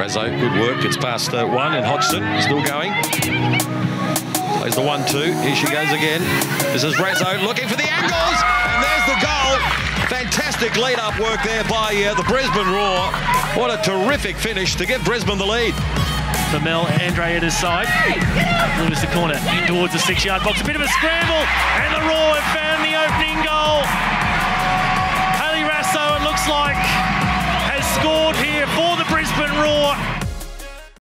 Raso, good work. It's past uh, one, and Hodgson still going. Plays the one-two. Here she goes again. This is Raso looking for the angles, and there's the goal. Fantastic lead-up work there by uh, the Brisbane Roar. What a terrific finish to give Brisbane the lead. For Mel, Andre at his side. Loses the corner in towards the six-yard box. A bit of a scramble, and the Roar have score